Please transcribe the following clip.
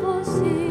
você.